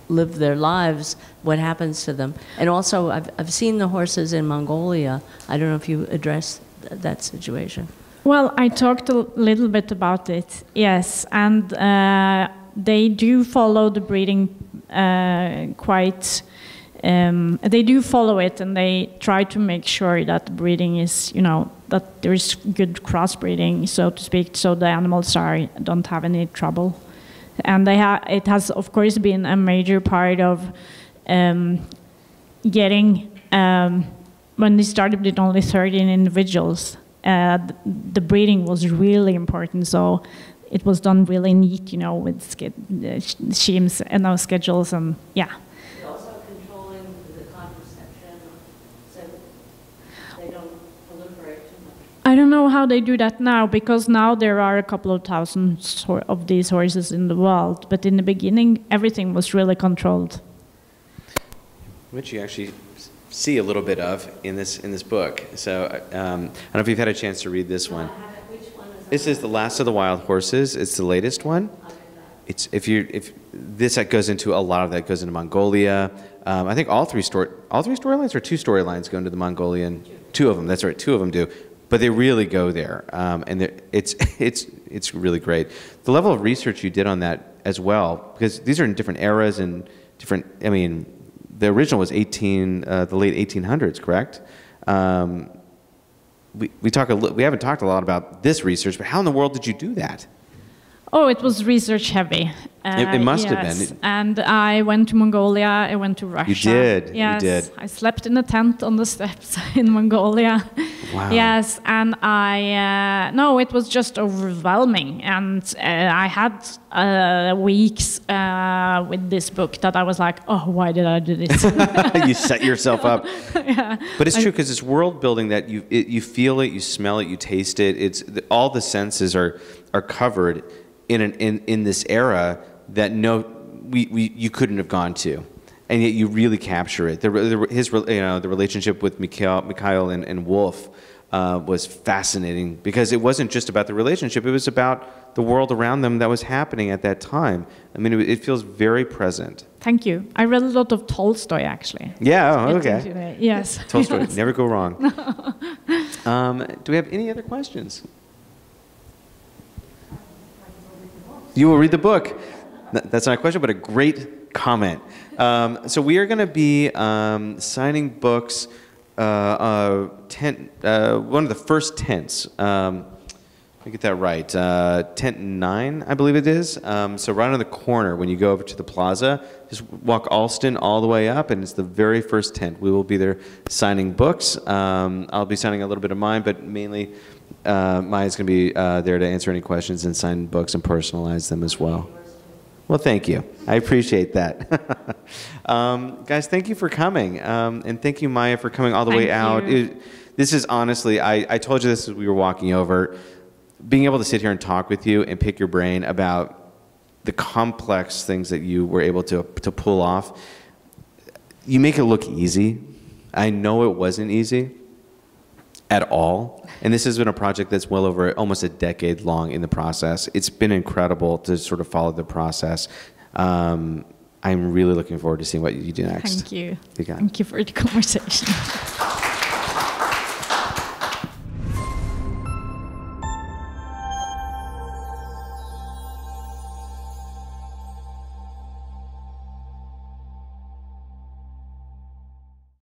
live their lives, what happens to them? And also, I've, I've seen the horses in Mongolia. I don't know if you addressed th- that situation. Well, I talked a little bit about it, yes, and uh, they do follow the breeding uh, quite. Um, they do follow it, and they try to make sure that breeding is, you know, that there's good crossbreeding, so to speak, so the animals are don't have any trouble. And they ha- it has, of course, been a major part of um, getting um, when they started with only 13 individuals uh, th- the breeding was really important so it was done really neat you know with ske- uh, sh- schemes and uh, schedules and yeah Also controlling the contraception, so they don't proliferate too much. i don't know how they do that now because now there are a couple of thousands of these horses in the world but in the beginning everything was really controlled which you actually s- see a little bit of in this in this book. So um, I don't know if you've had a chance to read this one. One is This is the last of the wild horses. It's the latest one. It's if you if this that goes into a lot of that goes into Mongolia. Um, I think all three story all three storylines or two storylines go into the Mongolian. Two of them. That's right. Two of them do. But they really go there, um, and it's it's it's really great. The level of research you did on that as well, because these are in different eras and different. I mean, the original was 18, uh, the late 1800s, correct? Um, we, we talk a li- we haven't talked a lot about this research, but how in the world did you do that? Oh, it was research heavy. Uh, It- it must have been. yes. And I went to Mongolia. I went to Russia. You did, you did. I slept in a tent on the steppes in Mongolia. Wow. Yes, and I uh, no, it was just overwhelming, and uh, I had uh, weeks uh, with this book that I was like, oh, why did I do this? you set yourself up. yeah. But it's true because it's world building that you it, you feel it, you smell it, you taste it. It's the, all the senses are are covered in an in, in this era that no we, we you couldn't have gone to. And yet you really capture it. The, the, his, you know, the relationship with Mikhail, Mikhail and, and Wolf uh, was fascinating because it wasn't just about the relationship; it was about the world around them that was happening at that time. I mean, it, it feels very present. Thank you. I read a lot of Tolstoy actually. Yeah. Oh, okay. Yes. Tolstoy, Yes. never go wrong. um, do we have any other questions? You will read the book. That's not a question, but a great comment. Um, so we are going to be um, signing books. Uh, uh, tent, uh, one of the first tents. Um, Let me get that right. Uh, tent nine, I believe it is. Um, so right on the corner, when you go over to the plaza, just walk Allston all the way up, and it's the very first tent. We will be there signing books. Um, I'll be signing a little bit of mine, but mainly uh, Maja's going to be uh, there to answer any questions and sign books and personalize them as well. Well, thank you. I appreciate that. um, guys, thank you for coming. Um, and thank you, Maya, for coming all the way out. It- this is honestly, I, I told you this as we were walking over. Being able to sit here and talk with you and pick your brain about the complex things that you were able to, to pull off, you make it look easy. I know it wasn't easy at all. And this has been a project that's well over almost a decade long in the process. It's been incredible to sort of follow the process. Um, I'm really looking forward to seeing what you do next. Thank you. You. Thank you for the conversation.